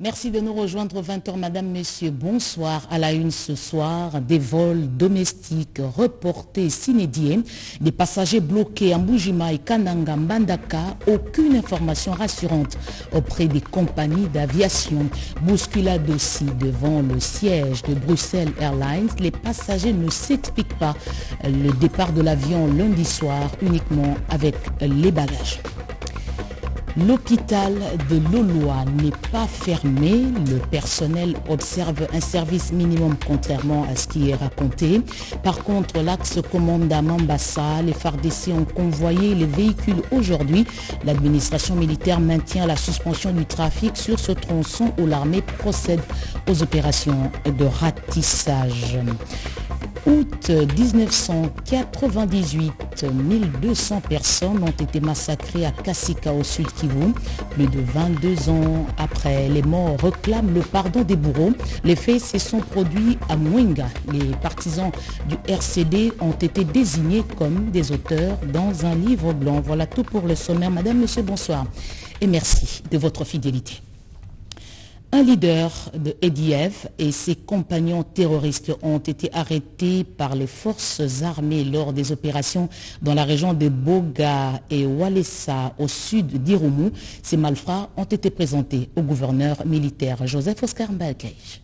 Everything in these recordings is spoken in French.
Merci de nous rejoindre 20h, Madame, Messieurs. Bonsoir. À la une ce soir, des vols domestiques reportés s'inédiés, des passagers bloqués en Bujima et Kananga, Mbandaka. Aucune information rassurante auprès des compagnies d'aviation. Bousculade aussi devant le siège de Bruxelles Airlines. Les passagers ne s'expliquent pas le départ de l'avion lundi soir uniquement avec les bagages. L'hôpital de Loloa n'est pas fermé. Le personnel observe un service minimum contrairement à ce qui est raconté. Par contre, l'axe commandant Mambassa, les FARDC ont convoyé les véhicules aujourd'hui. L'administration militaire maintient la suspension du trafic sur ce tronçon où l'armée procède aux opérations de ratissage août 1998, 1200 personnes ont été massacrées à Kassika au sud Plus de 22 ans après, les morts réclament le pardon des bourreaux. Les faits se sont produits à Mwenga. Les partisans du RCD ont été désignés comme des auteurs dans un livre blanc. Voilà tout pour le sommaire. Madame, Monsieur, bonsoir et merci de votre fidélité. Un leader de EDF et ses compagnons terroristes ont été arrêtés par les forces armées lors des opérations dans la région de Boga et Walesa au sud d'Irumu. Ces malfrats ont été présentés au gouverneur militaire Joseph Oscar Mbalkeich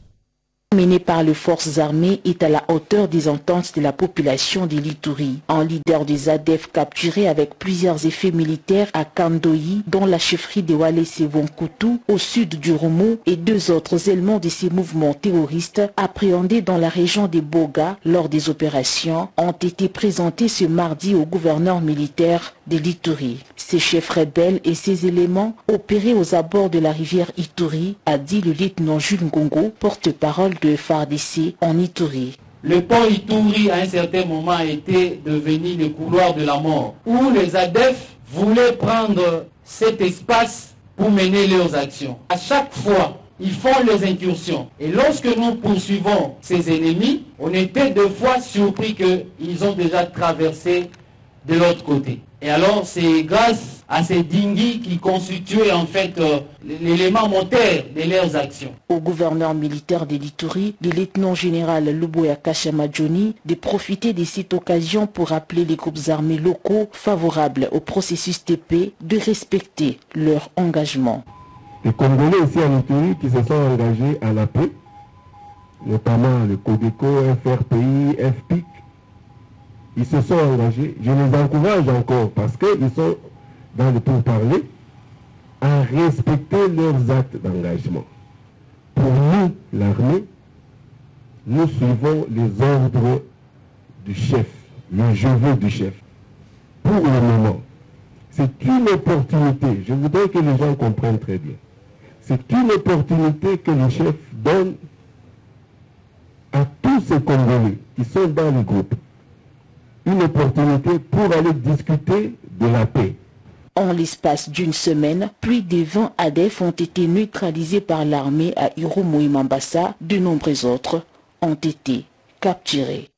mené par les forces armées est à la hauteur des ententes de la population de l'Ituri. Un leader des ADEF capturé avec plusieurs effets militaires à Kandoyi, dont la chefferie de Walese Vonkutu, au sud du Romo, et deux autres éléments de ces mouvements terroristes appréhendés dans la région des Boga lors des opérations ont été présentés ce mardi au gouverneur militaire de l'Ituri. Ces chefs rebelles et ces éléments opéraient aux abords de la rivière Ituri, a dit le lieutenant Jules Ngongo, porte-parole de FARDC en Ituri. Le pont Ituri, à un certain moment, été devenu le couloir de la mort, où les ADEF voulaient prendre cet espace pour mener leurs actions. À chaque fois, ils font leurs incursions. Et lorsque nous poursuivons ces ennemis, on était deux fois surpris qu'ils ont déjà traversé de l'autre côté. Et alors, c'est grâce à ces dinghies qui constituaient en fait euh, l'élément moteur de leurs actions. Au gouverneur militaire de l'Ituri, le lieutenant-général Luboya Kashamadjoni de profiter de cette occasion pour appeler les groupes armés locaux favorables au processus TP de respecter leur engagement. Les Congolais ici en Ituri qui se sont engagés à la paix, notamment le CODECO, FRPI, FPIC, ils se sont engagés. Je les encourage encore parce qu'ils sont dans le pourparler à respecter leurs actes d'engagement. Pour nous, l'armée, nous suivons les ordres du chef, le je veux du chef. Pour le moment, c'est une opportunité, je voudrais que les gens comprennent très bien, c'est une opportunité que le chef donne à tous ces Congolais qui sont dans le groupe une opportunité pour aller discuter de la paix. En l'espace d'une semaine, plus de 20 ADF ont été neutralisés par l'armée à Irumu et. De nombreux autres ont été capturés.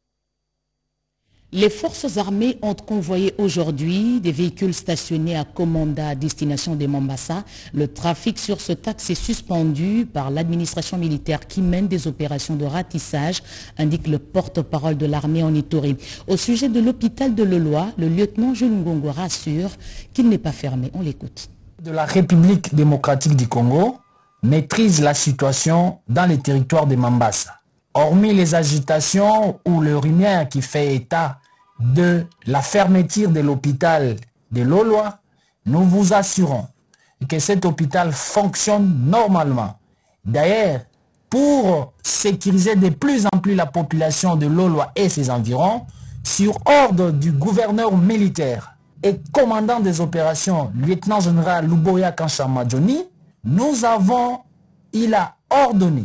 Les forces armées ont convoyé aujourd'hui des véhicules stationnés à Komanda à destination de Mombasa. Le trafic sur ce axe est suspendu par l'administration militaire qui mène des opérations de ratissage, indique le porte-parole de l'armée en Ituri. Au sujet de l'hôpital de Lelois, le lieutenant Jules Ngongo rassure qu'il n'est pas fermé. On l'écoute. De la République démocratique du Congo maîtrise la situation dans les territoires de Mombasa hormis les agitations ou le rumeur qui fait état de la fermeture de l'hôpital de Loloa, nous vous assurons que cet hôpital fonctionne normalement. D'ailleurs, pour sécuriser de plus en plus la population de Loloa et ses environs, sur ordre du gouverneur militaire et commandant des opérations, lieutenant-général Luboya Kanchamadjoni, nous avons, il a ordonné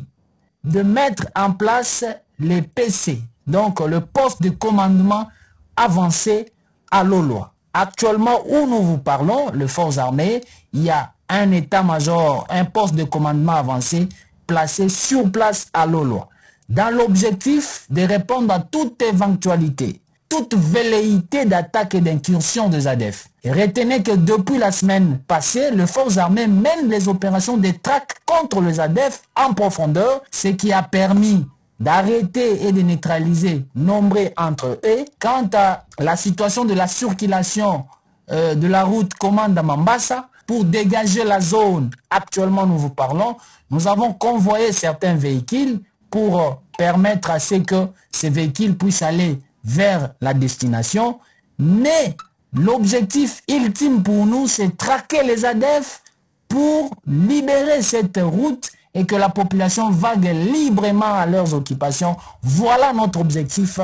de mettre en place les PC, donc le poste de commandement avancé à Loloa. Actuellement, où nous vous parlons, les forces armées, il y a un état-major, un poste de commandement avancé placé sur place à Loloa. Dans l'objectif de répondre à toute éventualité toute velléité d'attaque et d'incursion des ADF. retenez que depuis la semaine passée, les forces armées mènent les opérations de traque contre les ADF en profondeur, ce qui a permis d'arrêter et de neutraliser nombreux entre eux. Quant à la situation de la circulation euh, de la route commande à Mambasa, pour dégager la zone, actuellement nous vous parlons, nous avons convoyé certains véhicules pour euh, permettre à ce que ces véhicules puissent aller vers la destination. Mais l'objectif ultime pour nous, c'est traquer les ADF pour libérer cette route et que la population vague librement à leurs occupations. Voilà notre objectif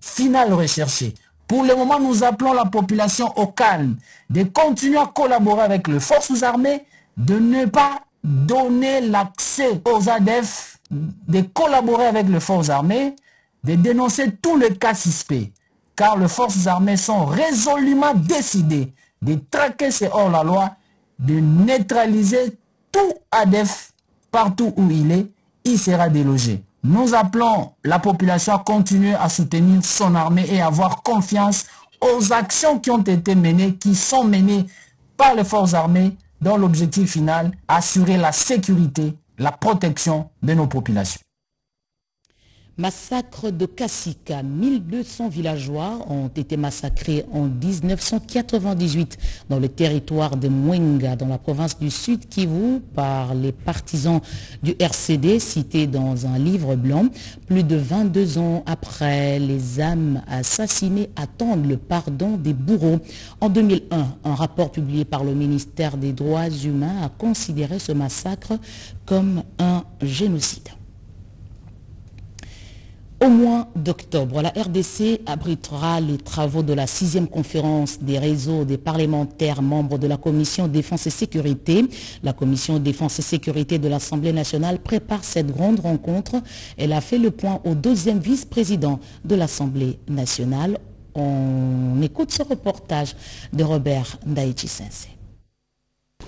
final recherché. Pour le moment, nous appelons la population au calme, de continuer à collaborer avec les forces armées, de ne pas donner l'accès aux ADF, de collaborer avec les forces armées, de dénoncer tous les cas suspects, car les forces armées sont résolument décidées de traquer ces hors-la-loi, de neutraliser tout ADF partout où il est, il sera délogé. Nous appelons la population à continuer à soutenir son armée et à avoir confiance aux actions qui ont été menées, qui sont menées par les forces armées, dont l'objectif final, assurer la sécurité, la protection de nos populations. Massacre de Kassika. 1200 villageois ont été massacrés en 1998 dans le territoire de Mwenga, dans la province du Sud Kivu, par les partisans du RCD, cités dans un livre blanc. Plus de 22 ans après, les âmes assassinées attendent le pardon des bourreaux. En 2001, un rapport publié par le ministère des Droits humains a considéré ce massacre comme un génocide. Au mois d'octobre, la RDC abritera les travaux de la sixième conférence des réseaux des parlementaires membres de la Commission Défense et Sécurité. La Commission Défense et Sécurité de l'Assemblée nationale prépare cette grande rencontre. Elle a fait le point au deuxième vice-président de l'Assemblée nationale. On écoute ce reportage de Robert Ndaichi Sensei.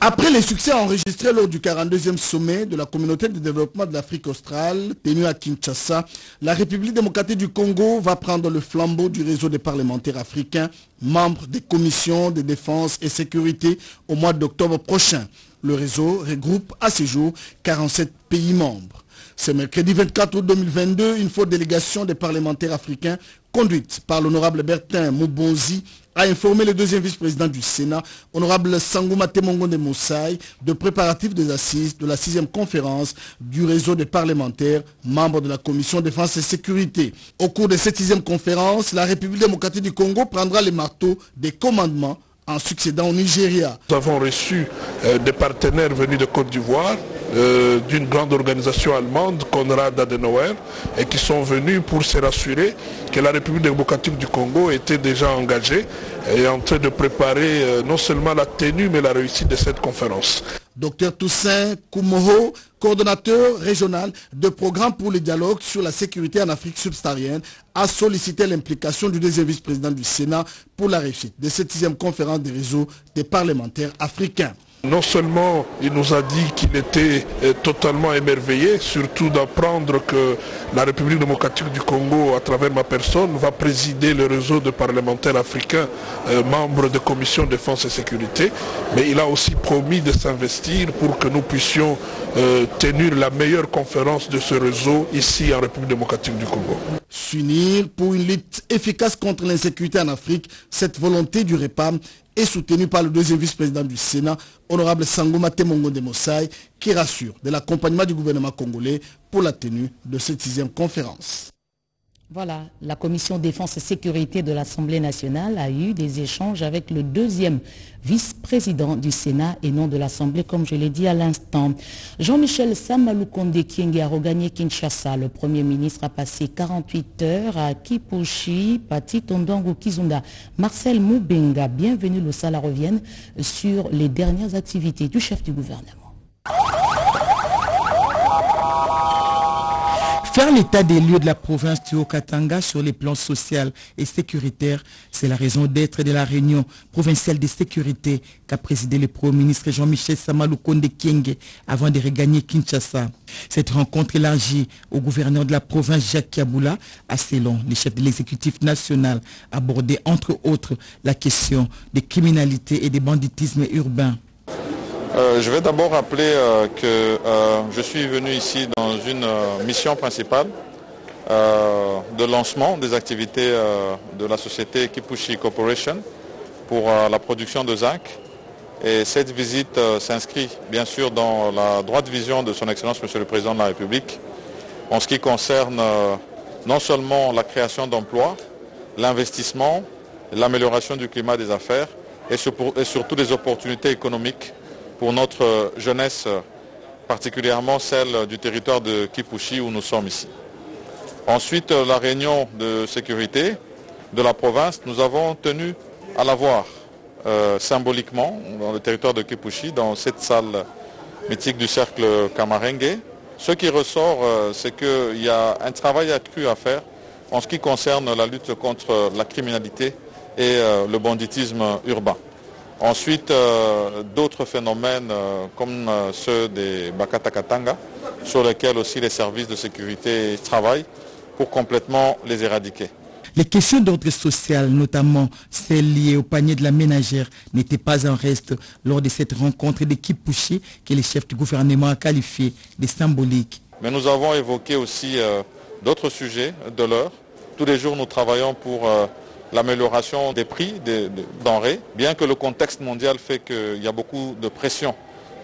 Après les succès enregistrés lors du 42e sommet de la communauté de développement de l'Afrique australe, tenu à Kinshasa, la République démocratique du Congo va prendre le flambeau du réseau des parlementaires africains, membres des commissions de défense et sécurité au mois d'octobre prochain. Le réseau regroupe à ce jour 47 pays membres. Ce mercredi 24 août 2022, une forte délégation des parlementaires africains conduite par l'honorable Bertin Moubonzi a informé le deuxième vice-président du Sénat, honorable Sangouma de Moussaï, de préparatifs des assises de la sixième conférence du réseau des parlementaires, membres de la commission défense et sécurité. Au cours de cette sixième conférence, la République démocratique du Congo prendra les marteaux des commandements en succédant au Nigeria. Nous avons reçu euh, des partenaires venus de Côte d'Ivoire, euh, d'une grande organisation allemande, Konrad Adenauer, et qui sont venus pour se rassurer que la République démocratique du Congo était déjà engagée et en train de préparer euh, non seulement la tenue mais la réussite de cette conférence. Dr Toussaint Koumoho, coordonnateur régional de programme pour le dialogue sur la sécurité en Afrique subsaharienne, a sollicité l'implication du deuxième vice-président du Sénat pour la réussite de cette sixième conférence des réseaux des parlementaires africains. Non seulement il nous a dit qu'il était euh, totalement émerveillé, surtout d'apprendre que la République démocratique du Congo, à travers ma personne, va présider le réseau de parlementaires africains, euh, membres de commission défense et sécurité, mais il a aussi promis de s'investir pour que nous puissions euh, tenir la meilleure conférence de ce réseau ici en République démocratique du Congo. S'unir pour une lutte efficace contre l'insécurité en Afrique, cette volonté du REPAM est soutenu par le deuxième vice-président du Sénat, honorable Sangouma Temongo de Mossai, qui rassure de l'accompagnement du gouvernement congolais pour la tenue de cette sixième conférence. Voilà, la commission défense et sécurité de l'Assemblée nationale a eu des échanges avec le deuxième vice-président du Sénat et non de l'Assemblée, comme je l'ai dit à l'instant. Jean-Michel Samaloukonde Kienge a regagné Kinshasa. Le Premier ministre a passé 48 heures à Kipushi, Pati Tondongo Kizunda. Marcel Moubenga, bienvenue le Sala revienne sur les dernières activités du chef du gouvernement. Faire l'état des lieux de la province du Haut-Katanga sur les plans social et sécuritaire, c'est la raison d'être de la réunion provinciale de sécurité qu'a présidé le Premier ministre Jean-Michel Samaloukonde Kienge avant de regagner Kinshasa. Cette rencontre élargie au gouverneur de la province Jacques Kaboula a, selon les chefs de l'exécutif national, abordé entre autres la question des criminalités et des banditismes urbains. Euh, je vais d'abord rappeler euh, que euh, je suis venu ici dans une mission principale de lancement des activités de la société Kipushi Corporation pour la production de zinc. Et cette visite s'inscrit bien sûr dans la droite vision de son Excellence Monsieur le Président de la République en ce qui concerne non seulement la création d'emplois, l'investissement, l'amélioration du climat des affaires et surtout des opportunités économiques pour notre jeunesse, particulièrement celle du territoire de Kipushi où nous sommes ici. Ensuite, la réunion de sécurité de la province, nous avons tenu à la voir euh, symboliquement dans le territoire de Kipushi, dans cette salle mythique du cercle Kamarengue. Ce qui ressort, euh, c'est qu'il y a un travail accru à faire en ce qui concerne la lutte contre la criminalité et euh, le banditisme urbain. Ensuite, euh, d'autres phénomènes euh, comme euh, ceux des Bakatakatanga, sur lesquels aussi les services de sécurité travaillent pour complètement les éradiquer. Les questions d'ordre social, notamment celles liées au panier de la ménagère, n'étaient pas en reste lors de cette rencontre d'équipe Pouchy que le chef du gouvernement a qualifié de symbolique. Mais nous avons évoqué aussi d'autres sujets de l'heure. Tous les jours, nous travaillons pour l'amélioration des prix des, denrées, bien que le contexte mondial fait qu'il y a beaucoup de pression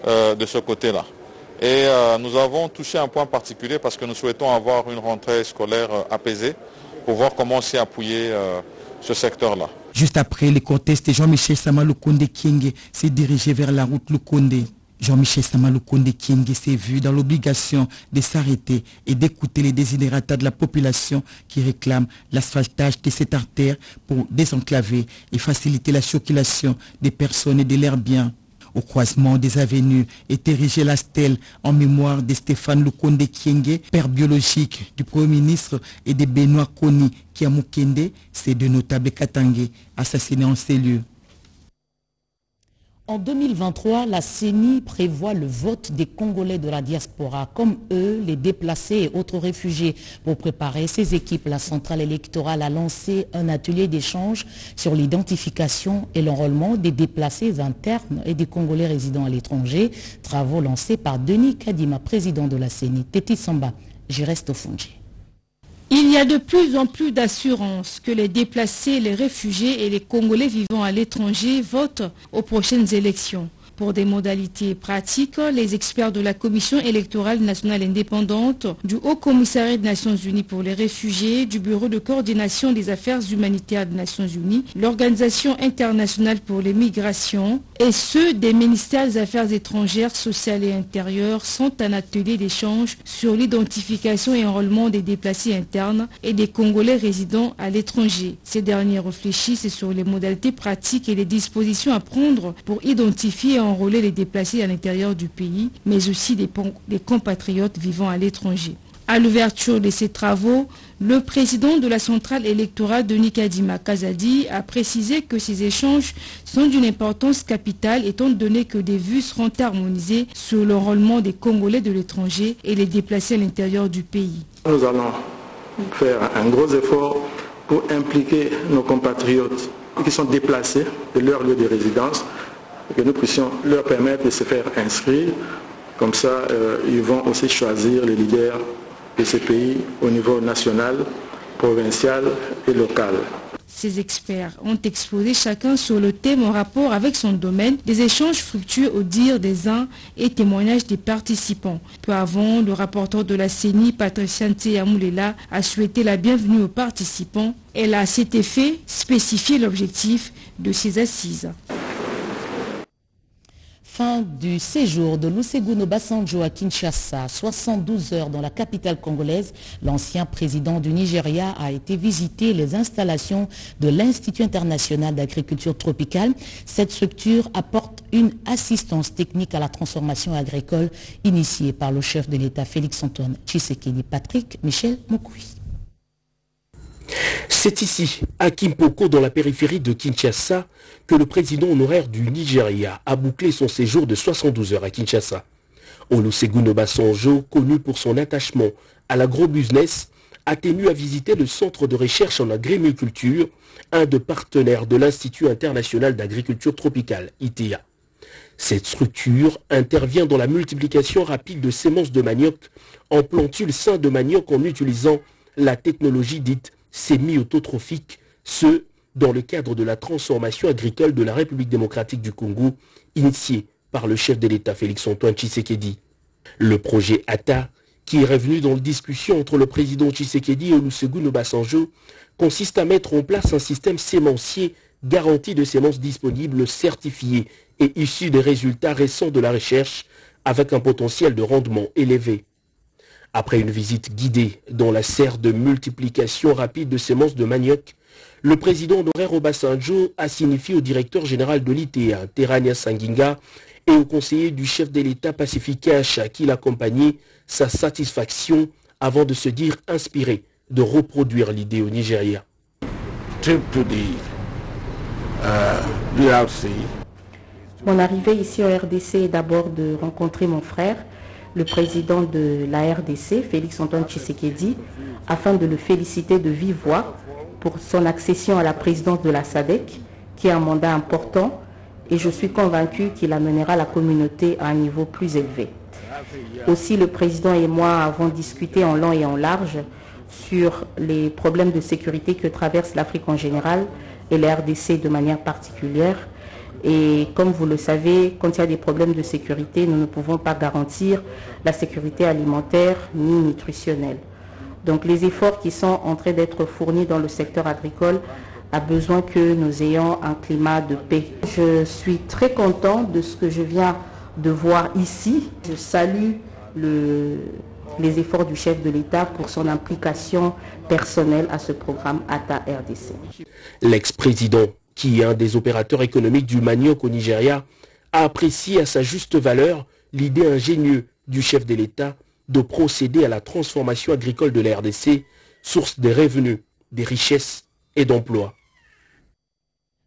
euh, de ce côté-là. Et euh, nous avons touché un point particulier parce que nous souhaitons avoir une rentrée scolaire euh, apaisée pour voir comment s'y appuyer ce secteur-là. Juste après, les contestes, Jean-Michel Samaloukonde King s'est dirigé vers la route Lukonde. Jean-Michel Samaloukonde Kienge s'est vu dans l'obligation de s'arrêter et d'écouter les désidératas de la population qui réclame l'asphaltage de cette artère pour désenclaver et faciliter la circulation des personnes et de leurs biens. Au croisement des avenues est érigée la stèle en mémoire de Stéphane Lukonde Kienge, père biologique du Premier ministre, et de Benoît Koni Kiamukende, ces deux notables Katangé assassinés en ces lieux. En 2023, la CENI prévoit le vote des Congolais de la diaspora, comme eux, les déplacés et autres réfugiés. Pour préparer ces équipes, la centrale électorale a lancé un atelier d'échange sur l'identification et l'enrôlement des déplacés internes et des Congolais résidant à l'étranger. Travaux lancés par Denis Kadima, président de la CENI. Teti Samba, j'y reste au Fondji. Il y a de plus en plus d'assurances que les déplacés, les réfugiés et les Congolais vivant à l'étranger votent aux prochaines élections. Pour des modalités pratiques, les experts de la Commission électorale nationale indépendante, du Haut Commissariat des Nations Unies pour les réfugiés, du Bureau de coordination des affaires humanitaires des Nations Unies, l'Organisation internationale pour les migrations et ceux des ministères des Affaires étrangères, sociales et intérieures sont un atelier d'échange sur l'identification et enrôlement des déplacés internes et des Congolais résidant à l'étranger. Ces derniers réfléchissent sur les modalités pratiques et les dispositions à prendre pour identifier et enrôler les déplacés à l'intérieur du pays, mais aussi des, compatriotes vivant à l'étranger. À l'ouverture de ces travaux, le président de la centrale électorale de Nikadima Kazadi a précisé que ces échanges sont d'une importance capitale étant donné que des vues seront harmonisées sur l'enrôlement des Congolais de l'étranger et les déplacés à l'intérieur du pays. Nous allons faire un gros effort pour impliquer nos compatriotes qui sont déplacés de leur lieu de résidence que nous puissions leur permettre de se faire inscrire. Comme ça, euh, ils vont aussi choisir les leaders de ce pays au niveau national, provincial et local. Ces experts ont exposé chacun sur le thème en rapport avec son domaine, des échanges fructueux au dire des uns et témoignages des participants. Peu avant, le rapporteur de la CENI, Patricia Amoulela, a souhaité la bienvenue aux participants. Elle a à cet effet spécifié l'objectif de ces assises. Fin du séjour de Olusegun Obasanjo à Kinshasa, 72 heures dans la capitale congolaise, l'ancien président du Nigeria a été visiter les installations de l'Institut international d'agriculture tropicale. Cette structure apporte une assistance technique à la transformation agricole initiée par le chef de l'État Félix-Antoine Tshisekedi Patrick Michel Mokoui. C'est ici, à Kimpoko, dans la périphérie de Kinshasa, que le président honoraire du Nigeria a bouclé son séjour de 72 heures à Kinshasa. Olusegun Obasanjo, connu pour son attachement à l'agro-business, a tenu à visiter le centre de recherche en agriculture, un des partenaires de l'Institut international d'agriculture tropicale, ITA. Cette structure intervient dans la multiplication rapide de sémences de manioc en plantules sains de manioc en utilisant la technologie dite semi-autotrophique, ce dans le cadre de la transformation agricole de la République démocratique du Congo, initiée par le chef de l'État Félix-Antoine Tshisekedi. Le projet ATA, qui est revenu dans la discussion entre le président Tshisekedi et Olusegun Obasanjo, consiste à mettre en place un système sémencier garanti de semences disponibles, certifiées et issues des résultats récents de la recherche, avec un potentiel de rendement élevé. Après une visite guidée dans la serre de multiplication rapide de semences de manioc, le président honoraire Obasanjo a signifié au directeur général de l'ITA, Terania Sanginga, et au conseiller du chef de l'État Pacifique à qui l'accompagnait sa satisfaction avant de se dire inspiré de reproduire l'idée au Nigeria. Mon arrivée ici au RDC est d'abord de rencontrer mon frère, le président de la RDC, Félix-Antoine Tshisekedi, afin de le féliciter de vive voix pour son accession à la présidence de la SADEC, qui est un mandat important, et je suis convaincu qu'il amènera la communauté à un niveau plus élevé. Aussi, le président et moi avons discuté en long et en large sur les problèmes de sécurité que traverse l'Afrique en général et la RDC de manière particulière. Et comme vous le savez, quand il y a des problèmes de sécurité, nous ne pouvons pas garantir la sécurité alimentaire ni nutritionnelle. Donc les efforts qui sont en train d'être fournis dans le secteur agricole a besoin que nous ayons un climat de paix. Je suis très content de ce que je viens de voir ici. Je salue les efforts du chef de l'État pour son implication personnelle à ce programme ATA RDC. L'ex-président, qui est un des opérateurs économiques du manioc au Nigeria, a apprécié à sa juste valeur l'idée ingénieuse du chef de l'État de procéder à la transformation agricole de la RDC, source des revenus, des richesses et d'emplois.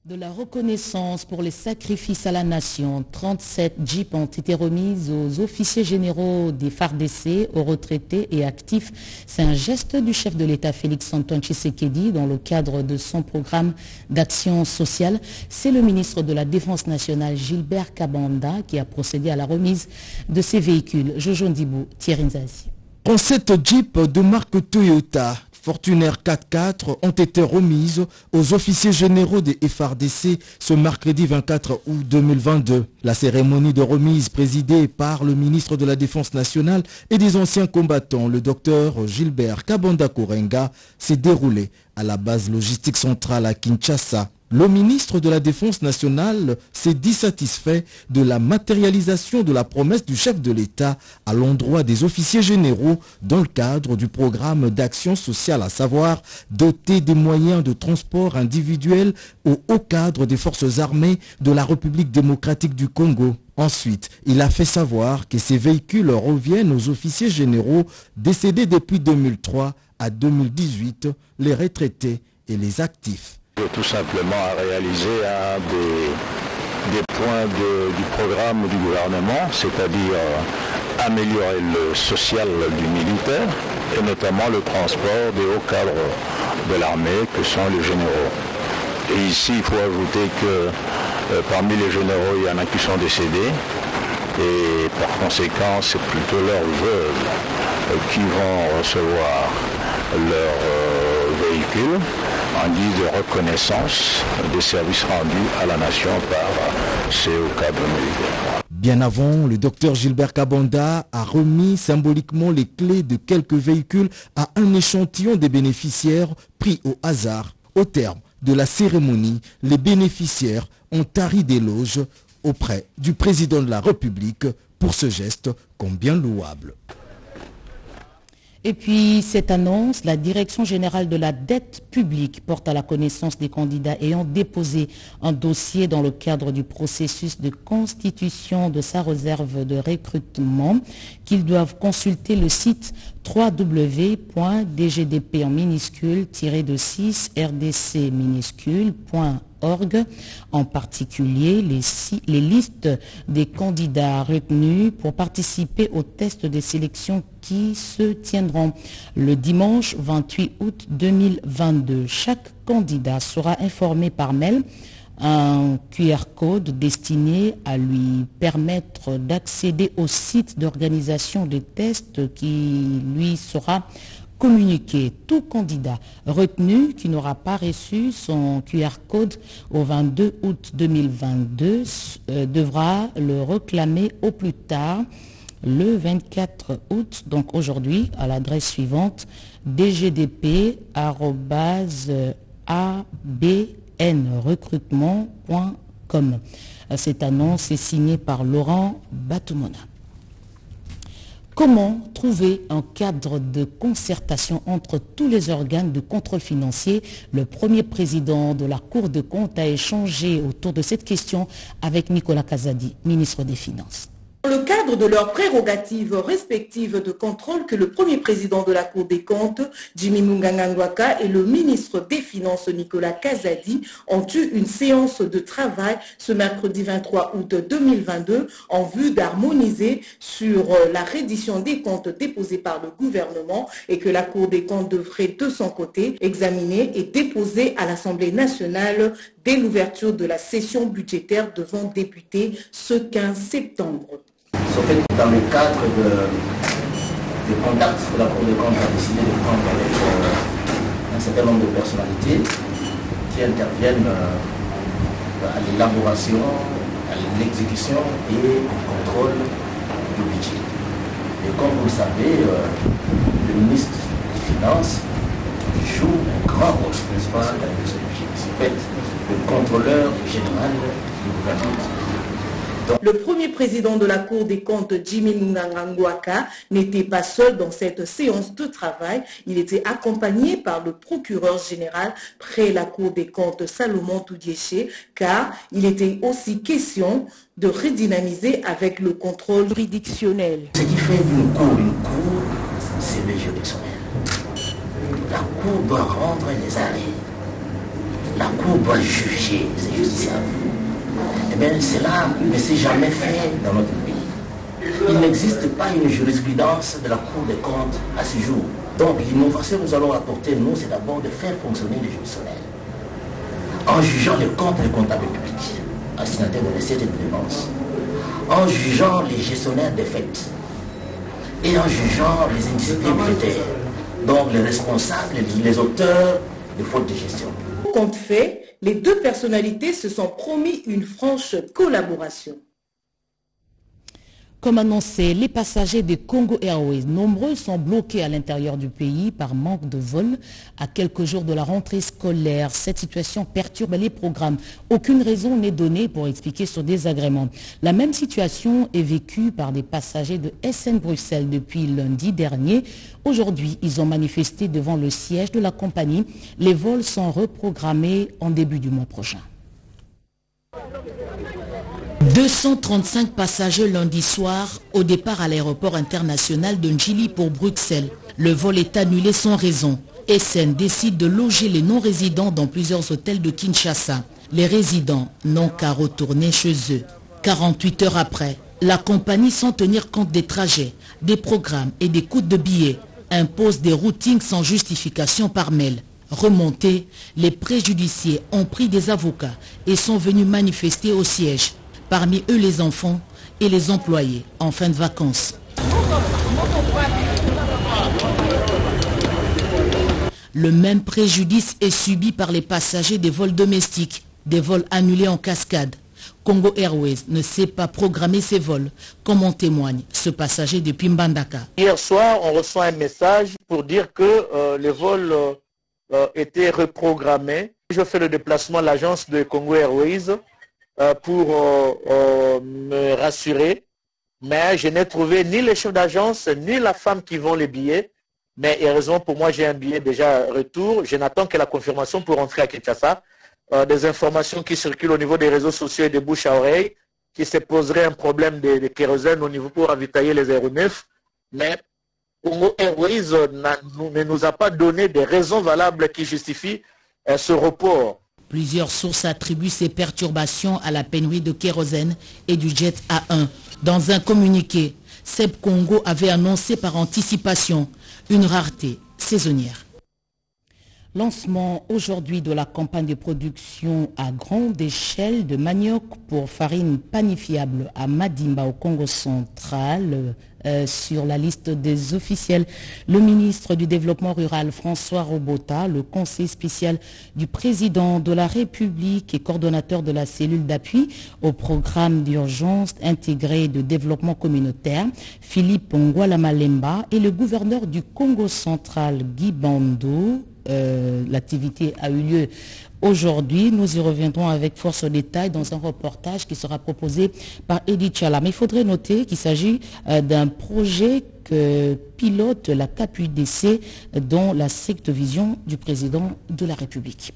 De la reconnaissance pour les sacrifices à la nation, 37 jeeps ont été remises aux officiers généraux des FARDC, aux retraités et actifs. C'est un geste du chef de l'État Félix-Antoine Tshisekedi dans le cadre de son programme d'action sociale. C'est le ministre de la Défense nationale Gilbert Kabanda qui a procédé à la remise de ces véhicules. Jojo Ndibou, Thierry Nzazi. 37 jeeps de marque Toyota Fortunaire 4x4 ont été remises aux officiers généraux des FRDC ce mercredi 24 août 2022. La cérémonie de remise présidée par le ministre de la Défense nationale et des anciens combattants, le docteur Gilbert Kabanda Korenga, s'est déroulée à la base logistique centrale à Kinshasa. Le ministre de la Défense nationale s'est dissatisfait de la matérialisation de la promesse du chef de l'État à l'endroit des officiers généraux dans le cadre du programme d'action sociale, à savoir doter des moyens de transport individuel au haut cadre des forces armées de la République démocratique du Congo. Ensuite, il a fait savoir que ces véhicules reviennent aux officiers généraux décédés depuis 2003 à 2018, les retraités et les actifs tout simplement à réaliser un des, points du programme du gouvernement, c'est-à-dire euh, améliorer le social du militaire et notamment le transport des hauts cadres de l'armée que sont les généraux. Et ici, il faut ajouter que euh, parmi les généraux, il y en a qui sont décédés et par conséquent, c'est plutôt leurs veuves euh, qui vont recevoir leurs véhicules de reconnaissance des services rendus à la nation par militaires. Bien avant, le docteur Gilbert Kabanda a remis symboliquement les clés de quelques véhicules à un échantillon des bénéficiaires pris au hasard. Au terme de la cérémonie, les bénéficiaires ont tari des loges auprès du président de la République pour ce geste combien louable. Et puis, cette annonce, la Direction générale de la dette publique porte à la connaissance des candidats ayant déposé un dossier dans le cadre du processus de constitution de sa réserve de recrutement qu'ils doivent consulter le site www.dgdp en minuscule-de 6 rdc minuscule.org, en particulier les, les, listes des candidats retenus pour participer au test de sélection qui se tiendront le dimanche 28 août 2022. Chaque candidat sera informé par mail un QR code destiné à lui permettre d'accéder au site d'organisation des tests qui lui sera communiqué. Tout candidat retenu qui n'aura pas reçu son QR code au 22 août 2022 euh, devra le réclamer au plus tard le 24 août, donc aujourd'hui, à l'adresse suivante dgdp.abnrecrutement.com. Cette annonce est signée par Laurent Batumona. Comment trouver un cadre de concertation entre tous les organes de contrôle financier? Le premier président de la Cour de compte a échangé autour de cette question avec Nicolas Kazadi, ministre des Finances. Dans le cadre de leurs prérogatives respectives de contrôle que le premier président de la Cour des comptes, Jimmy Mungangangwaka, et le ministre des Finances, Nicolas Kazadi, ont eu une séance de travail ce mercredi 23 août 2022 en vue d'harmoniser sur la reddition des comptes déposés par le gouvernement et que la Cour des comptes devrait de son côté examiner et déposer à l'Assemblée nationale dès l'ouverture de la session budgétaire devant débuter ce 15 septembre sont faites dans le cadre de, des contacts que la Cour des comptes a décidé de prendre avec euh, un certain nombre de personnalités qui interviennent euh, à l'élaboration, à l'exécution et au contrôle du budget. Et comme vous le savez, euh, le ministre des Finances joue un grand rôle, n'est-ce pas, dans le budget. C'est fait le contrôleur général du gouvernement. Le premier président de la Cour des comptes, Jimmy Ngangwaka, n'était pas seul dans cette séance de travail. Il était accompagné par le procureur général près la Cour des comptes, Salomon Toudiéché, car il était aussi question de redynamiser avec le contrôle juridictionnel. Ce qui fait d'une cour une cour, c'est le juridictionnel. La cour doit rendre les arrêts. La cour doit juger, c'est justiciable. Eh bien, cela ne s'est jamais fait dans notre pays. Il n'existe pas une jurisprudence de la Cour des comptes à ce jour. Donc, l'innovation que nous allons apporter, nous, c'est d'abord de faire fonctionner les juridictionnels. En jugeant les comptes des comptables publics, assignataires de recettes et de dépenses. En jugeant les gestionnaires des fêtes. Et en jugeant les indisciplines budgétaires. Donc, les responsables, les auteurs de fautes de gestion. Compte fait, les deux personnalités se sont promis une franche collaboration. Comme annoncé, les passagers de Congo Airways, nombreux sont bloqués à l'intérieur du pays par manque de vol à quelques jours de la rentrée scolaire. Cette situation perturbe les programmes. Aucune raison n'est donnée pour expliquer ce désagrément. La même situation est vécue par des passagers de SN Bruxelles depuis lundi dernier. Aujourd'hui, ils ont manifesté devant le siège de la compagnie. Les vols sont reprogrammés en début du mois prochain. 235 passagers lundi soir au départ à l'aéroport international de Njili pour Bruxelles. Le vol est annulé sans raison. SN décide de loger les non-résidents dans plusieurs hôtels de Kinshasa. Les résidents n'ont qu'à retourner chez eux. 48 heures après, la compagnie, sans tenir compte des trajets, des programmes et des coûts de billets, impose des routings sans justification par mail. Remontés, les préjudiciés ont pris des avocats et sont venus manifester au siège parmi eux les enfants et les employés en fin de vacances. Le même préjudice est subi par les passagers des vols domestiques, des vols annulés en cascade. Congo Airways ne sait pas programmer ses vols, comme en témoigne ce passager depuis Mbandaka. Hier soir, on reçoit un message pour dire que euh, les vols euh, euh, étaient reprogrammés. Je fais le déplacement à l'agence de Congo Airways pour me rassurer, mais je n'ai trouvé ni les chefs d'agence, ni la femme qui vend les billets. Mais heureusement pour moi, j'ai un billet déjà retour. Je n'attends que la confirmation pour rentrer à Kinshasa. des informations qui circulent au niveau des réseaux sociaux et des bouches à oreille, qui se poserait un problème de, de kérosène au niveau pour ravitailler les aéronefs. Mais Congo Airways ne nous a pas donné des raisons valables qui justifient ce report. Plusieurs sources attribuent ces perturbations à la pénurie de kérosène et du jet A1. Dans un communiqué, Seb Congo avait annoncé par anticipation une rareté saisonnière. Lancement aujourd'hui de la campagne de production à grande échelle de manioc pour farine panifiable à Madimba au Congo central. Euh, sur la liste des officiels, le ministre du Développement rural François Robota, le conseil spécial du président de la République et coordonnateur de la cellule d'appui au programme d'urgence intégré de développement communautaire, Philippe Ngwalamalemba et le gouverneur du Congo central, Guy Bando, euh, l'activité a eu lieu aujourd'hui. Nous y reviendrons avec force au détail dans un reportage qui sera proposé par Edith Chalam. Il faudrait noter qu'il s'agit euh, d'un projet que pilote la CAPUDC dont la secte vision du président de la République.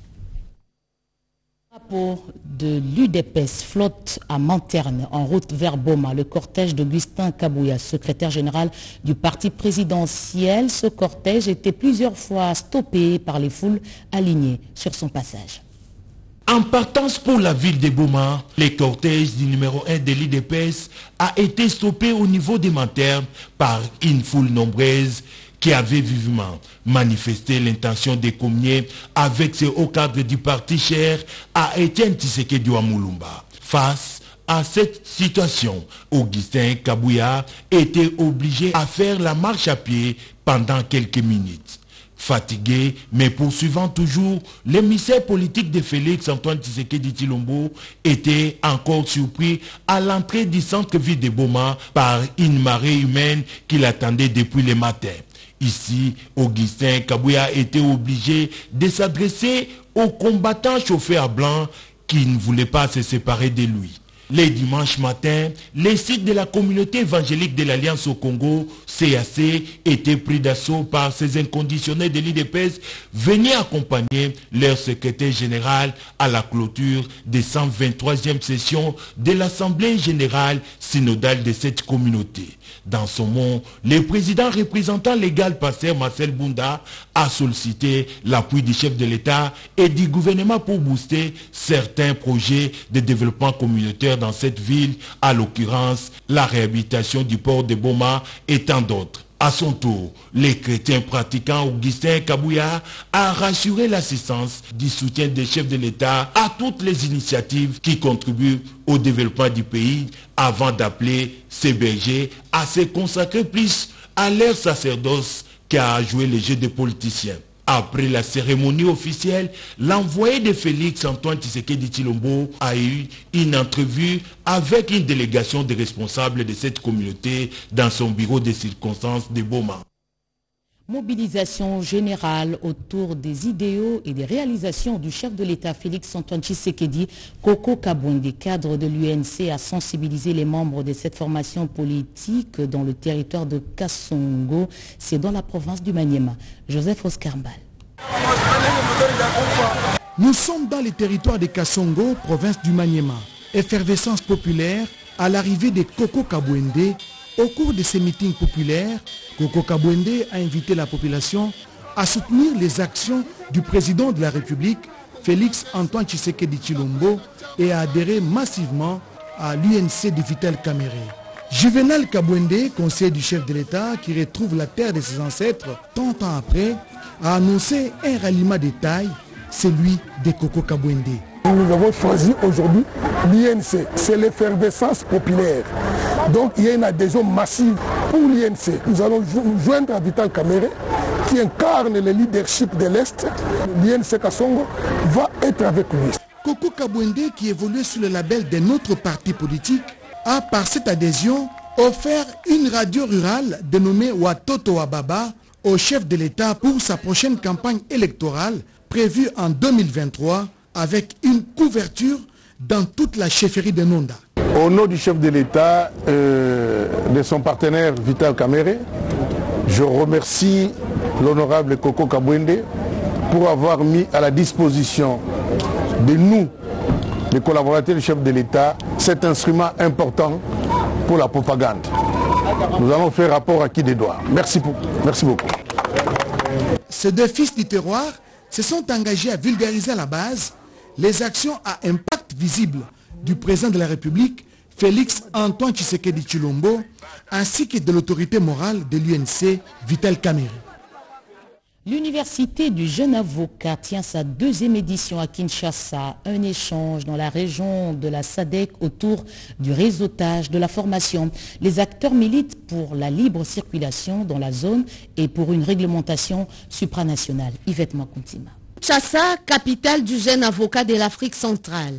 Pour de l'UDPS flotte à Manterne en route vers Boma. Le cortège d'Augustin Kabouya, secrétaire général du parti présidentiel. Ce cortège était plusieurs fois stoppé par les foules alignées sur son passage. En partance pour la ville de Boma, le cortège du numéro 1 de l'IDPS a été stoppé au niveau des Manternes par une foule nombreuse qui avait vivement manifesté l'intention de communier avec ce haut cadre du parti cher à Étienne Tshisekedi Mulumba. Face à cette situation, Augustin Kabouya était obligé à faire la marche à pied pendant quelques minutes. Fatigué, mais poursuivant toujours, l'émissaire politique de Félix Antoine Tshisekedi Chilombo était encore surpris à l'entrée du centre-ville de Boma par une marée humaine qui l'attendait depuis le matin. Ici, Augustin Kabouya était obligé de s'adresser aux combattants chauffeurs blancs qui ne voulaient pas se séparer de lui. Les dimanches matins, les sites de la communauté évangélique de l'Alliance au Congo, CAC, étaient pris d'assaut par ces inconditionnels de l'IDPS venus accompagner leur secrétaire général à la clôture des 123e sessions de l'Assemblée générale synodale de cette communauté. Dans son mot, le président représentant légal pasteur Marcel Bunda a sollicité l'appui du chef de l'État et du gouvernement pour booster certains projets de développement communautaire dans cette ville, à l'occurrence la réhabilitation du port de Boma et tant d'autres. À son tour, les chrétiens pratiquants Augustin Kabouya a rassuré l'assistance du soutien des chefs de l'État à toutes les initiatives qui contribuent au développement du pays avant d'appeler ces bergers à se consacrer plus à leur sacerdoce qu'à jouer les jeux des politiciens. Après la cérémonie officielle, l'envoyé de Félix Antoine Tshisekedi Chilombo a eu une entrevue avec une délégation des responsables de cette communauté dans son bureau de circonstances de Boma. Mobilisation générale autour des idéaux et des réalisations du chef de l'État Félix Antoine Tshisekedi, Coco Kaboundi, cadre de l'UNC, a sensibilisé les membres de cette formation politique dans le territoire de Kassongo, c'est dans la province du Maniema. Joseph Oscarbal. Nous sommes dans les territoires de Kassongo, province du Maniema. Effervescence populaire à l'arrivée de Coco Kabouende au cours de ces meetings populaires, Coco Kabwende a invité la population à soutenir les actions du président de la République, Félix Antoine Tshisekedi Chilombo, et à adhérer massivement à l'UNC de Vital Caméré. Juvenal Kabwende, conseiller du chef de l'État qui retrouve la terre de ses ancêtres tant temps après, a annoncé un ralliement de taille, celui de Coco Kabwende. Nous avons choisi aujourd'hui l'INC, c'est l'effervescence populaire. Donc il y a une adhésion massive pour l'INC. Nous allons joindre à Vital Kamere qui incarne le leadership de l'Est. L'INC Kassongo va être avec lui. Coco Kabwende, qui évolue sous le label d'un autre parti politique, a par cette adhésion offert une radio rurale dénommée Watoto Wababa au chef de l'État pour sa prochaine campagne électorale prévue en 2023 avec une couverture dans toute la chefferie de Nonda. Au nom du chef de l'État, euh, de son partenaire Vital Kamere, je remercie l'honorable Coco Kabwende pour avoir mis à la disposition de nous, les collaborateurs du chef de l'État, cet instrument important pour la propagande. Nous allons faire rapport à qui des doigts. Merci, merci beaucoup. Ces deux fils du terroir se sont engagés à vulgariser à la base les actions à impact visible du président de la République, Félix Antoine Tshisekedi Chilombo, ainsi que de l'autorité morale de l'UNC, Vital Kamere. L'Université du jeune avocat tient sa deuxième édition à Kinshasa, un échange dans la région de la SADEC autour du réseautage de la formation. Les acteurs militent pour la libre circulation dans la zone et pour une réglementation supranationale. Yvette Makuntima. Kinshasa, capitale du jeune avocat de l'Afrique centrale.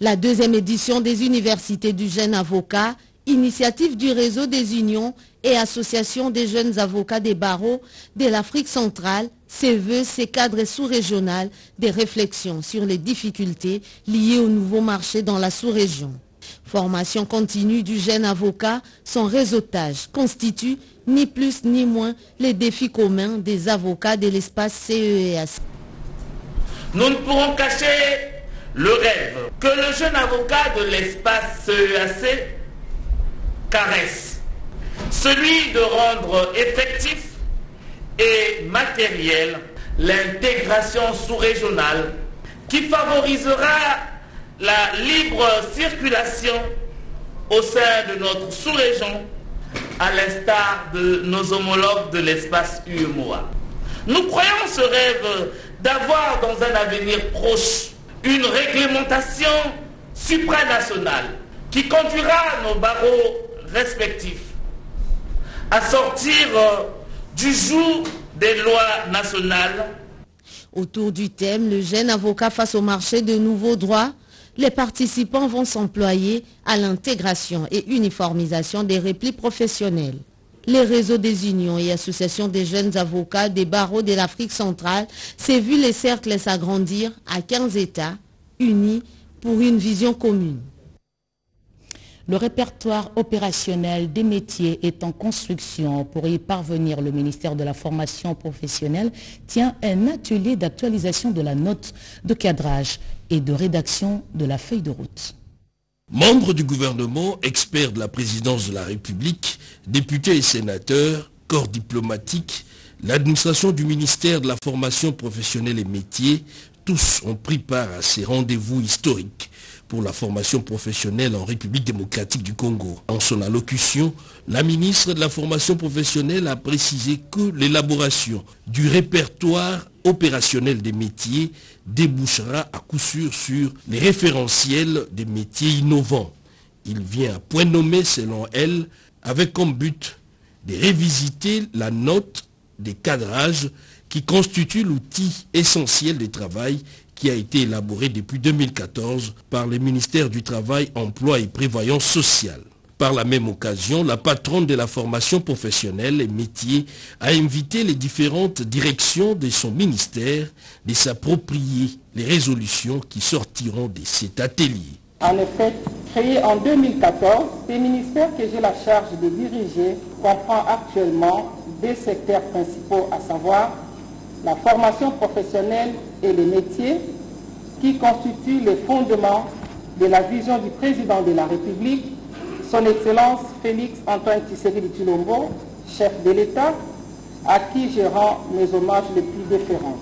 La deuxième édition des universités du jeune avocat, initiative du réseau des unions et associations des jeunes avocats des barreaux de l'Afrique centrale, se veut ces cadres sous-régional des réflexions sur les difficultés liées au nouveau marché dans la sous-région. Formation continue du jeune avocat, son réseautage constitue ni plus ni moins les défis communs des avocats de l'espace CEAC. Nous ne pourrons cacher le rêve que le jeune avocat de l'espace CEAC caresse, celui de rendre effectif et matériel l'intégration sous-régionale qui favorisera la libre circulation au sein de notre sous-région à l'instar de nos homologues de l'espace UEMOA. Nous croyons ce rêve d'avoir dans un avenir proche une réglementation supranationale qui conduira nos barreaux respectifs à sortir du joug des lois nationales. Autour du thème, le jeune avocat face au marché de nouveaux droits, les participants vont s'employer à l'intégration et uniformisation des replis professionnels. Les réseaux des unions et associations des jeunes avocats des barreaux de l'Afrique centrale s'est vu les cercles s'agrandir à 15 États unis pour une vision commune. Le répertoire opérationnel des métiers est en construction. Pour y parvenir, le ministère de la formation professionnelle tient un atelier d'actualisation de la note de cadrage et de rédaction de la feuille de route. Membres du gouvernement, experts de la présidence de la République, députés et sénateurs, corps diplomatique, l'administration du ministère de la formation professionnelle et métiers, tous ont pris part à ces rendez-vous historiques pour la formation professionnelle en République démocratique du Congo. En son allocution, la ministre de la formation professionnelle a précisé que l'élaboration du répertoire opérationnel des métiers débouchera à coup sûr sur les référentiels des métiers innovants. Il vient à point nommé, selon elle, avec comme but de révisiter la note des cadrages qui constitue l'outil essentiel du travail qui a été élaboré depuis 2014 par le ministère du Travail, Emploi et Prévoyance sociale. Par la même occasion, la patronne de la formation professionnelle et métier a invité les différentes directions de son ministère de s'approprier les résolutions qui sortiront de cet atelier. En effet, créé en 2014, le ministère que j'ai la charge de diriger comprend actuellement deux secteurs principaux, à savoir la formation professionnelle et les métiers, qui constituent le fondement de la vision du président de la République, son Excellence Félix Antoine Tshisekedi Chilombo, chef de l'État, à qui je rends mes hommages les plus déférents.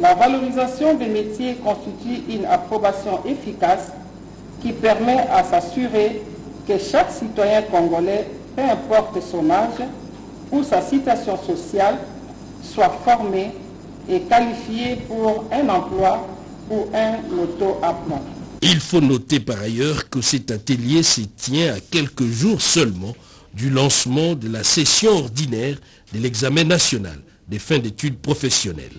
La valorisation des métiers constitue une approbation efficace qui permet à s'assurer que chaque citoyen congolais, peu importe son âge ou sa situation sociale, soit formé et qualifié pour un emploi ou un auto-emploi. Il faut noter par ailleurs que cet atelier se tient à quelques jours seulement du lancement de la session ordinaire de l'examen national des fins d'études professionnelles.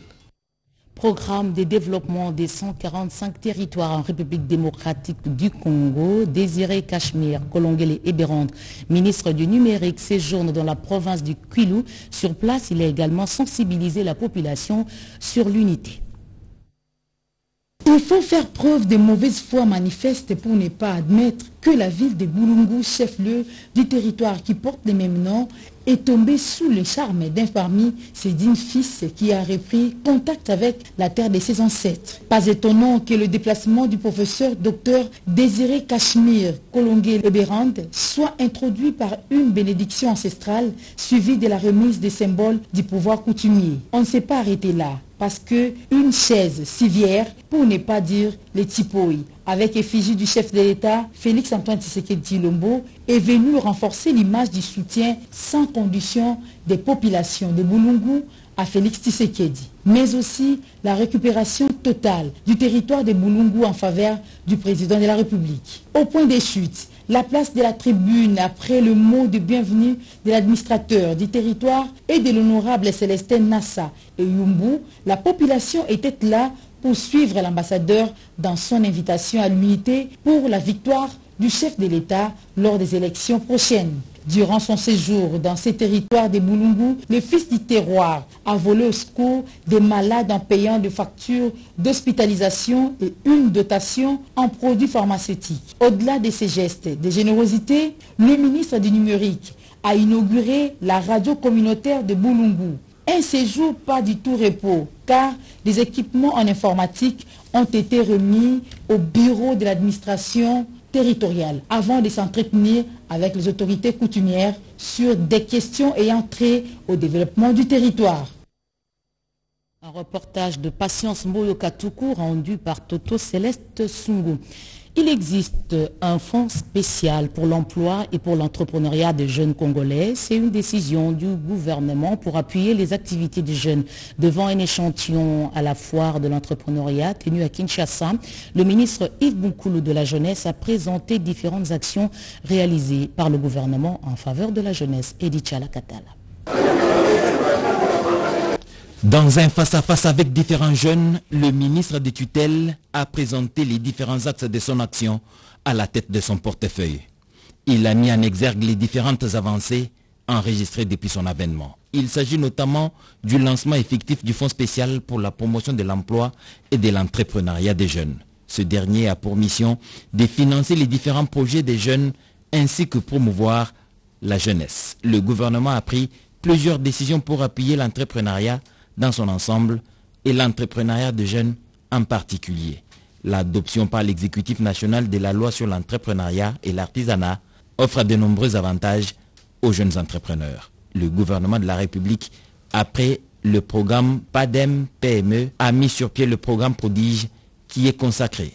Programme de développement des 145 territoires en République démocratique du Congo, Désiré Cachemire, Kolongele Eberande, ministre du numérique, séjourne dans la province du Kwilu. Sur place, il a également sensibilisé la population sur l'unité. Il faut faire preuve de mauvaise foi manifeste pour ne pas admettre que la ville de Boulungu, chef-lieu du territoire qui porte le même nom, est tombée sous le charme d'un parmi ses dignes fils qui a repris contact avec la terre de ses ancêtres. Pas étonnant que le déplacement du professeur Dr Désiré Cachemire Kolongué Leberande soit introduit par une bénédiction ancestrale suivie de la remise des symboles du pouvoir coutumier. On ne s'est pas arrêté là parce que une chaise civière, pour ne pas dire les tipoi, avec effigie du chef de l'État, Félix Antoine Tshisekedi Lombo, est venu renforcer l'image du soutien sans condition des populations de Boulungu à Félix Tshisekedi, mais aussi la récupération totale du territoire de Boulungu en faveur du président de la République. Au point des chutes, la place de la tribune après le mot de bienvenue de l'administrateur du territoire et de l'honorable Célestin Nassa et Yumbu, la population était là pour suivre l'ambassadeur dans son invitation à l'unité pour la victoire du chef de l'État lors des élections prochaines. Durant son séjour dans ces territoires des Boulungu, le fils du terroir a volé au secours des malades en payant des factures d'hospitalisation et une dotation en produits pharmaceutiques. Au-delà de ces gestes de générosité, le ministre du numérique a inauguré la radio communautaire de Boulungu. Un séjour pas du tout repos, car des équipements en informatique ont été remis au bureau de l'administration territoriale avant de s'entretenir avec les autorités coutumières sur des questions ayant trait au développement du territoire. Un reportage de Patience Moyo Katuku rendu par Toto Céleste Sungu. Il existe un fonds spécial pour l'emploi et pour l'entrepreneuriat des jeunes Congolais. C'est une décision du gouvernement pour appuyer les activités des jeunes. Devant un échantillon à la foire de l'entrepreneuriat tenu à Kinshasa, le ministre Yves Bunkoulou de la Jeunesse a présenté différentes actions réalisées par le gouvernement en faveur de la jeunesse. Edith Katala. Dans un face-à-face avec différents jeunes, le ministre des tutelles a présenté les différents axes de son action à la tête de son portefeuille. Il a mis en exergue les différentes avancées enregistrées depuis son avènement. Il s'agit notamment du lancement effectif du Fonds spécial pour la promotion de l'emploi et de l'entrepreneuriat des jeunes. Ce dernier a pour mission de financer les différents projets des jeunes ainsi que promouvoir la jeunesse. Le gouvernement a pris plusieurs décisions pour appuyer l'entrepreneuriat dans son ensemble et l'entrepreneuriat de jeunes en particulier. L'adoption par l'exécutif national de la loi sur l'entrepreneuriat et l'artisanat offre de nombreux avantages aux jeunes entrepreneurs. Le gouvernement de la République, après le programme PADEM PME, a mis sur pied le programme Prodige qui est consacré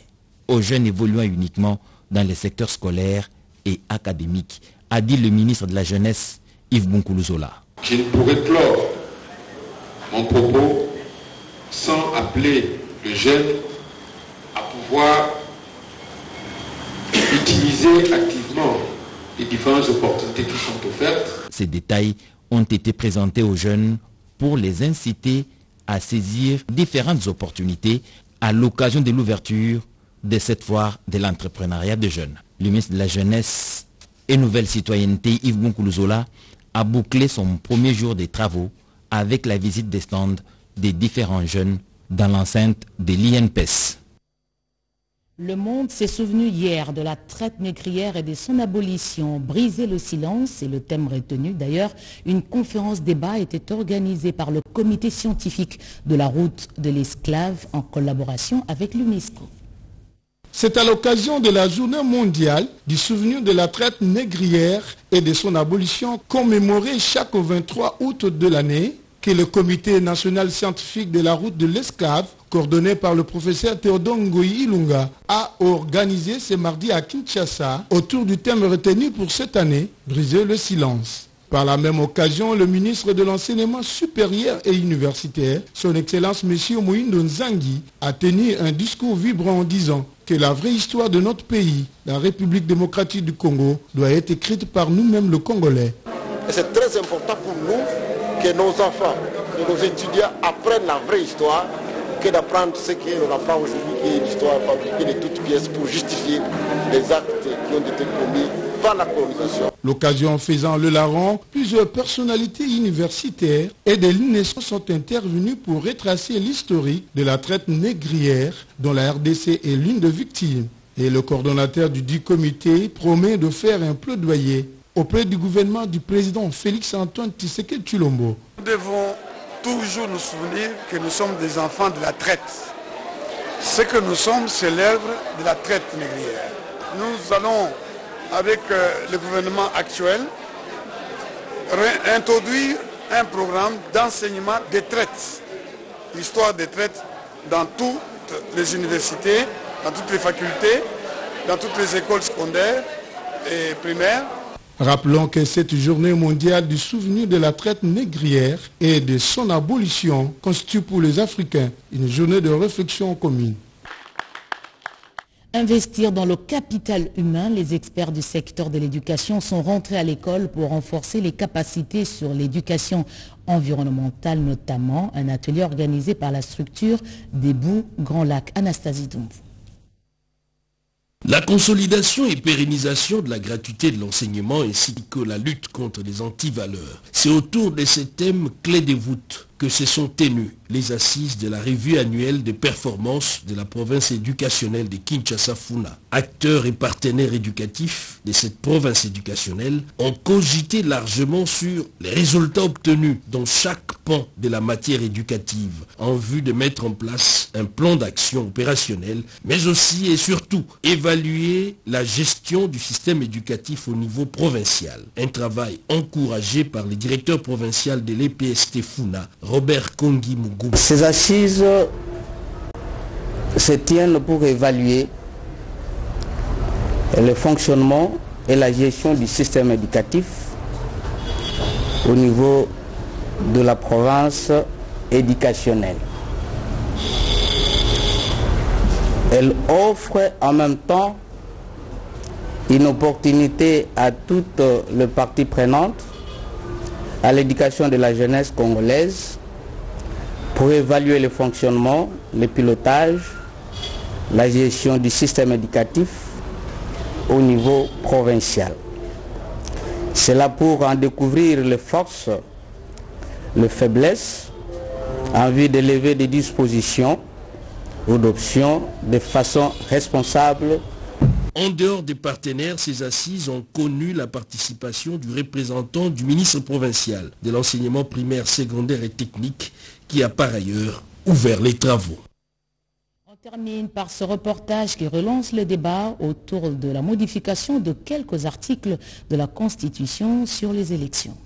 aux jeunes évoluant uniquement dans les secteurs scolaires et académiques, a dit le ministre de la Jeunesse, Yves Bonkoulouzola. Mon propos sans appeler le jeune à pouvoir utiliser activement les différentes opportunités qui sont offertes. Ces détails ont été présentés aux jeunes pour les inciter à saisir différentes opportunités à l'occasion de l'ouverture de cette foire de l'entrepreneuriat de jeunes. Le ministre de la Jeunesse et Nouvelle Citoyenneté, Yves Bonkoulouzola, a bouclé son premier jour des travaux avec la visite des stands des différents jeunes dans l'enceinte de l'INPES. Le monde s'est souvenu hier de la traite négrière et de son abolition. Briser le silence, c'est le thème retenu. D'ailleurs, une conférence débat était organisée par le comité scientifique de la route de l'esclave en collaboration avec l'UNESCO. C'est à l'occasion de la journée mondiale du souvenir de la traite négrière et de son abolition commémorée chaque 23 août de l'année que le comité national scientifique de la route de l'esclave, coordonné par le professeur Théodore Ngoyi Ilunga, a organisé ce mardi à Kinshasa autour du thème retenu pour cette année, briser le silence. Par la même occasion, le ministre de l'Enseignement supérieur et universitaire, son Excellence M. Moïndo Nzangi, a tenu un discours vibrant en disant que la vraie histoire de notre pays, la République démocratique du Congo, doit être écrite par nous-mêmes le Congolais. C'est très important pour nous que nos enfants, que nos étudiants apprennent la vraie histoire que d'apprendre ce qu'on apprend aujourd'hui, qui est l'histoire fabriquée de toutes pièces pour justifier les actes qui ont été commis par la colonisation. L'occasion faisant le larron, plusieurs personnalités universitaires et de l'UNESCO sont intervenues pour retracer l'historique de la traite négrière dont la RDC est l'une des victimes. Et le coordonnateur du dit comité promet de faire un plaidoyer auprès du gouvernement du président Félix-Antoine Tshisekedi Chulombo. Nous devons toujours nous souvenir que nous sommes des enfants de la traite. Ce que nous sommes, c'est l'œuvre de la traite négrière. Nous allons, avec euh, le gouvernement actuel, réintroduire un programme d'enseignement des traites, l'histoire des traites dans toutes les universités, dans toutes les facultés, dans toutes les écoles secondaires et primaires. Rappelons que cette journée mondiale du souvenir de la traite négrière et de son abolition constitue pour les Africains une journée de réflexion commune. Investir dans le capital humain, les experts du secteur de l'éducation sont rentrés à l'école pour renforcer les capacités sur l'éducation environnementale, notamment un atelier organisé par la structure des Bouts Grand Lac. Anastasie Doumbou. La consolidation et pérennisation de la gratuité de l'enseignement ainsi que la lutte contre les antivaleurs. C'est autour de ces thèmes clés des voûtes que se sont tenues les assises de la revue annuelle des performances de la province éducationnelle de Kinshasa-Funa. Acteurs et partenaires éducatifs de cette province éducationnelle ont cogité largement sur les résultats obtenus dans chaque pan de la matière éducative en vue de mettre en place un plan d'action opérationnel, mais aussi et surtout évaluer la gestion du système éducatif au niveau provincial. Un travail encouragé par le directeur provincial de l'EPST Funa, Robert Kongi. Ces assises se tiennent pour évaluer le fonctionnement et la gestion du système éducatif au niveau de la province éducationnelle. Elle offre en même temps une opportunité à toutes les parties prenantes à l'éducation de la jeunesse congolaise pour évaluer le fonctionnement, le pilotage, la gestion du système éducatif au niveau provincial. C'est là pour en découvrir les forces, les faiblesses, en vue d'élever des dispositions ou d'options de façon responsable en dehors des partenaires, ces assises ont connu la participation du représentant du ministre provincial de l'enseignement primaire, secondaire et technique qui a par ailleurs ouvert les travaux. On termine par ce reportage qui relance le débat autour de la modification de quelques articles de la Constitution sur les élections.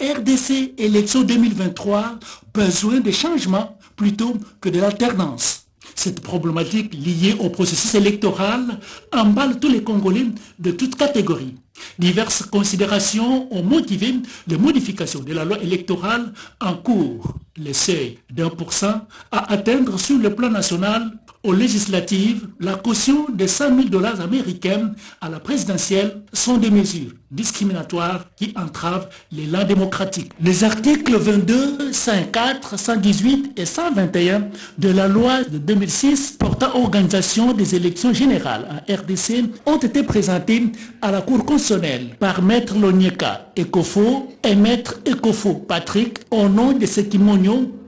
RDC élections 2023, besoin de changements plutôt que de l'alternance. Cette problématique liée au processus électoral emballe tous les Congolais de toutes catégories. Diverses considérations ont motivé les modifications de la loi électorale en cours. Le seuil d'un pour cent à atteindre sur le plan national aux législatives, la caution de 100 000 dollars américains à la présidentielle sont des mesures discriminatoires qui entravent l'élan démocratique. Les articles 22, 104, 118 et 121 de la loi de 2006 portant organisation des élections générales en RDC ont été présentés à la Cour constitutionnelle par Maître Lonieka Ekofo et Maître Ekofo Patrick au nom de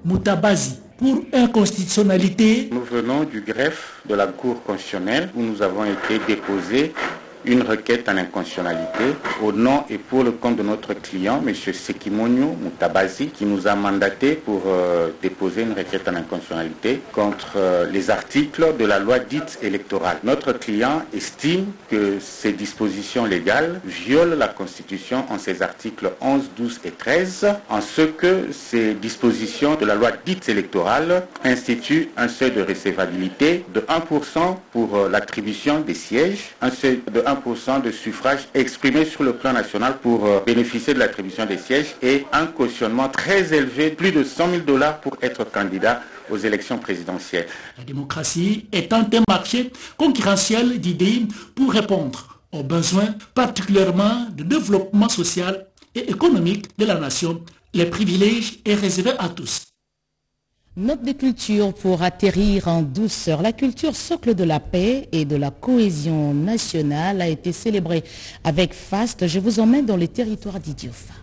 Mutabazi pour inconstitutionnalité. Nous venons du greffe de la Cour constitutionnelle où nous avons été déposés une requête en inconstitutionnalité au nom et pour le compte de notre client, M. Sekimonyo Mutabazi, qui nous a mandaté pour euh, déposer une requête en inconstitutionnalité contre euh, les articles de la loi dite électorale. Notre client estime que ces dispositions légales violent la Constitution en ses articles 11, 12 et 13, en ce que ces dispositions de la loi dite électorale instituent un seuil de recevabilité de 1% pour euh, l'attribution des sièges, un seuil de 1 de suffrages exprimés sur le plan national pour euh, bénéficier de l'attribution des sièges et un cautionnement très élevé, plus de 100 000 dollars pour être candidat aux élections présidentielles. La démocratie est un marché concurrentiel d'idées pour répondre aux besoins particulièrement de développement social et économique de la nation. Les privilèges est réservé à tous. Note de culture pour atterrir en douceur. La culture socle de la paix et de la cohésion nationale a été célébrée avec faste. Je vous emmène dans les territoires d'Idiofa.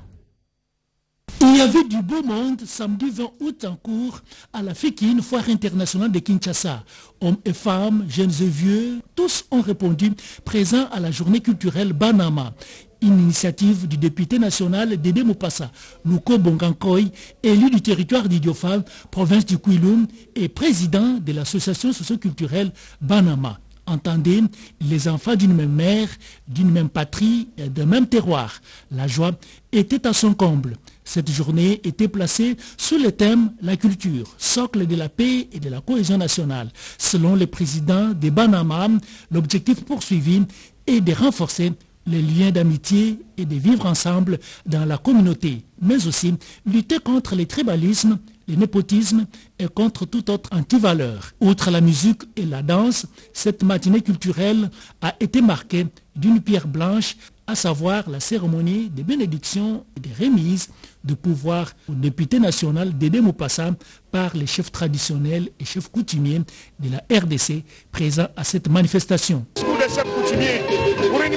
Il y avait du beau monde samedi 20 août en cours à la FEKIN, foire internationale de Kinshasa. Hommes et femmes, jeunes et vieux, tous ont répondu présents à la journée culturelle Banama une initiative du député national Dédé Mopassa, Luko Bongankoy, élu du territoire d'Idiofal, province du Kouiloum et président de l'association socioculturelle Banama. Entendez, les enfants d'une même mère, d'une même patrie, d'un même terroir. La joie était à son comble. Cette journée était placée sous le thème La culture, socle de la paix et de la cohésion nationale. Selon le président des Banama, l'objectif poursuivi est de renforcer les liens d'amitié et de vivre ensemble dans la communauté, mais aussi lutter contre les tribalismes, le népotisme et contre toute autre antivaleur. Outre la musique et la danse, cette matinée culturelle a été marquée d'une pierre blanche, à savoir la cérémonie de bénédiction et de remise de pouvoir au député national Dédé Mopassa par les chefs traditionnels et chefs coutumiers de la RDC présents à cette manifestation. Les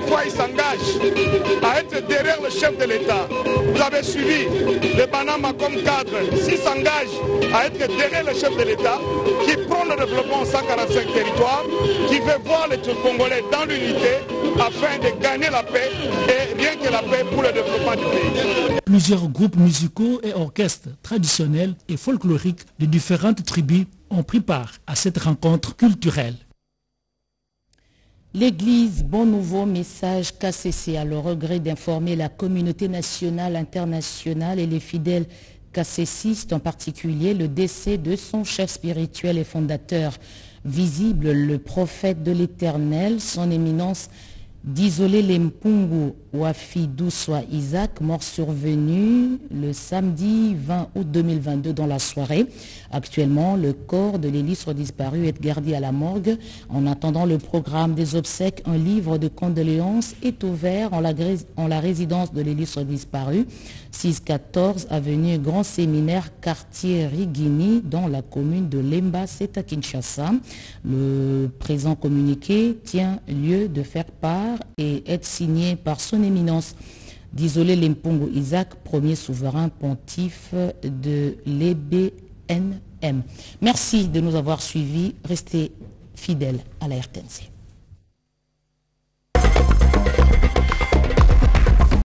fois, ils s'engagent à être derrière le chef de l'État. Vous avez suivi le Panama comme cadre, s'ils s'engagent à être derrière le chef de l'État, qui prend le développement en 145 territoires, qui veut voir les Congolais dans l'unité afin de gagner la paix et rien que la paix pour le développement du pays. Plusieurs groupes musicaux et orchestres traditionnels et folkloriques de différentes tribus ont pris part à cette rencontre culturelle. L'Église Bon Nouveau Message KCC a le regret d'informer la communauté nationale, internationale et les fidèles KCCistes en particulier le décès de son chef spirituel et fondateur. Visible, le prophète de l'Éternel, son éminence d'isoler les Mpungu Wafi Dousoua Isaac, mort survenu le samedi 20 août 2022 dans la soirée. Actuellement, le corps de l'hélice disparu est gardé à la morgue. En attendant le programme des obsèques, un livre de condoléances est ouvert en la, en la résidence de l'hélice disparu, 614 avenue Grand Séminaire, quartier Rigini, dans la commune de Lemba, c'est à Kinshasa. Le présent communiqué tient lieu de faire part et être signé par son éminence d'isoler Limpungu Isaac, premier souverain pontife de l'EBNM. Merci de nous avoir suivis. Restez fidèles à la RTNC.